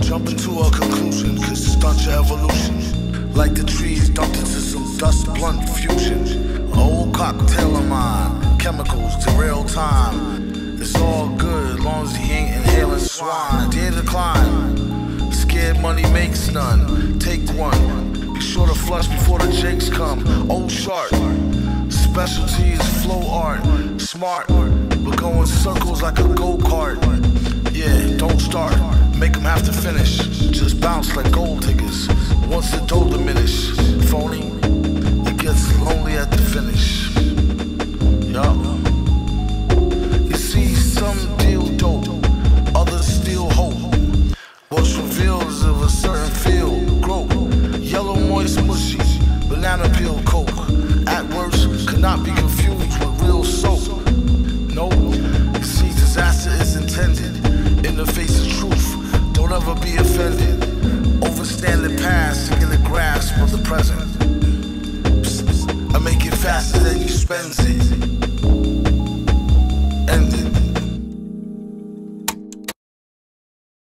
Jump into a conclusion, cause it starts your evolution. Like the trees dumped into some dust blunt fusion. Old cocktail of mine, chemicals to real time. It's all good, long as he ain't inhaling swine. Dear decline, scared money makes none. Take one, be sure to flush before the jakes come. Old shark, specialty is flow art. Smart, we're going circles like a go kart. Finish. Just bounce like gold diggers. Once the dough diminish, phony, it gets lonely at the finish. Yup. You see, some deal dope, others steal hope. What's revealed is of a certain field, growth. Yellow moist mushy, banana peel coke. At worst, could not be confused with real soap. Nope. You see, disaster is intended in the face of truth. Be offended. Overstand the past to get a grasp of the present. I make it faster than you spend it.